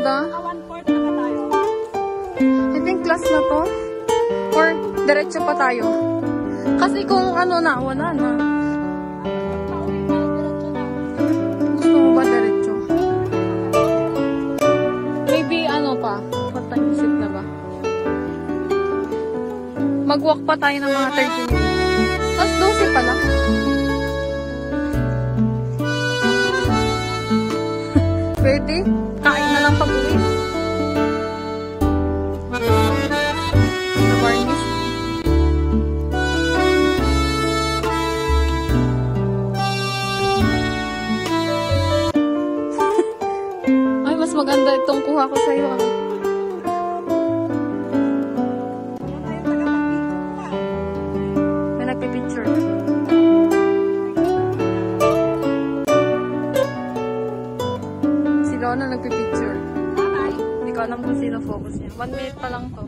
ganda. I think last na to. Or diretso pa tayo. Kasi kung ano na, wala na. Gusto mo ba diretso? Maybe ano pa? Patanisip na ba? Mag-walk pa tayo ng mga 30 minutes. Pwede. Kain na lang pag-uwi. Ay, mas maganda itong kuha ko sa'yo. Ah. Si Lona nagpipicture. Hindi ko alam kung sino focus niya. One minute pa lang to.